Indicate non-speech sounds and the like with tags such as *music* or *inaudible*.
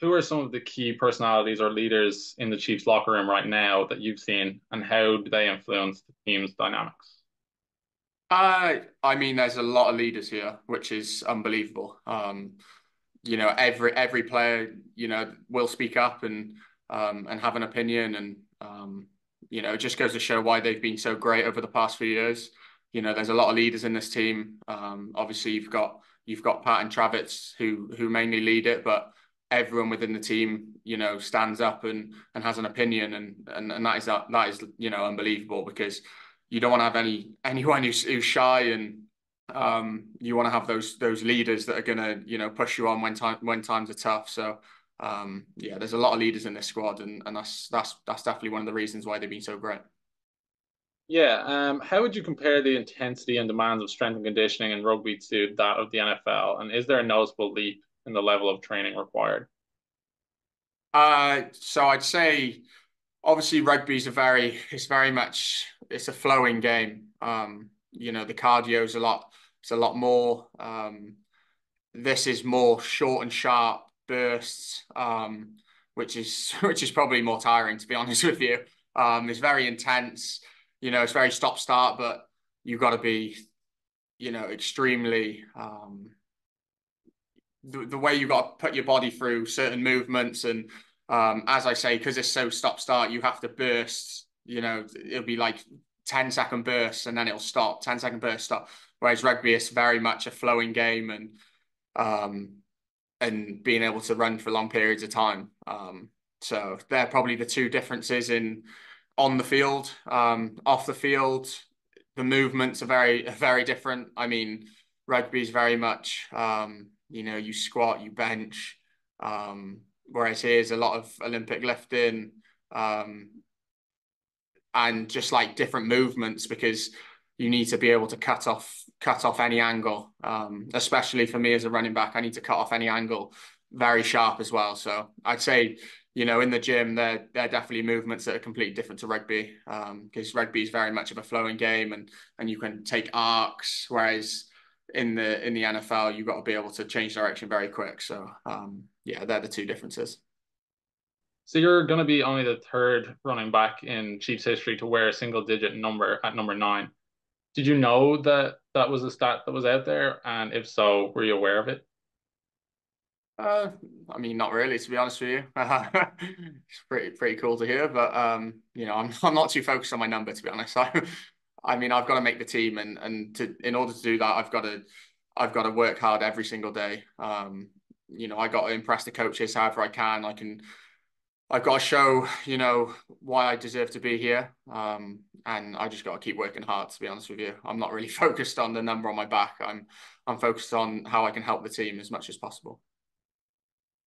who are some of the key personalities or leaders in the Chiefs locker room right now that you've seen, and how do they influence the team's dynamics? Uh, I mean, there's a lot of leaders here, which is unbelievable. Um, you know, every every player, you know, will speak up and um, and have an opinion, and um, you know, it just goes to show why they've been so great over the past few years. You know, there's a lot of leaders in this team. Um, obviously, you've got you've got Pat and Travis who who mainly lead it, but everyone within the team, you know, stands up and and has an opinion, and and, and that is that that is you know unbelievable because you don't want to have any *laughs* anyone who's, who's shy and um, you want to have those those leaders that are going to you know push you on when time when times are tough. So um, yeah, there's a lot of leaders in this squad, and and that's that's that's definitely one of the reasons why they've been so great. Yeah, um, how would you compare the intensity and demands of strength and conditioning in rugby to that of the NFL? And is there a noticeable leap in the level of training required? Uh, so I'd say obviously rugby is a very it's very much it's a flowing game. Um, you know, the cardio is a lot it's a lot more. Um, this is more short and sharp bursts, um, which is *laughs* which is probably more tiring to be honest with you. Um, it's very intense. You know, it's very stop start, but you've got to be, you know, extremely. Um, the, the way you got to put your body through certain movements and um, as I say, because it's so stop start, you have to burst. You know, it'll be like 10 second bursts and then it'll stop. 10 second burst stop. Whereas rugby is very much a flowing game and um, and being able to run for long periods of time. Um, so they're probably the two differences in on the field. Um, off the field, the movements are very very different. I mean, rugby is very much um, you know you squat, you bench. Um, whereas here's a lot of Olympic lifting um, and just like different movements because you need to be able to cut off cut off any angle. Um, especially for me as a running back, I need to cut off any angle very sharp as well. So I'd say, you know, in the gym, they're they're definitely movements that are completely different to rugby. Because um, rugby is very much of a flowing game and and you can take arcs, whereas in the in the NFL, you've got to be able to change direction very quick. So um, yeah, they're the two differences. So you're going to be only the third running back in Chiefs history to wear a single digit number at number nine. Did you know that that was a stat that was out there? And if so, were you aware of it? Uh, I mean, not really, to be honest with you. *laughs* it's pretty pretty cool to hear, but um, you know, I'm I'm not too focused on my number, to be honest. *laughs* I, I mean, I've got to make the team, and and to in order to do that, I've got to I've got to work hard every single day. Um, you know, I got to impress the coaches however I can. I can, I've got to show, you know, why I deserve to be here. Um, and I just got to keep working hard. To be honest with you, I'm not really *laughs* focused on the number on my back. I'm, I'm focused on how I can help the team as much as possible.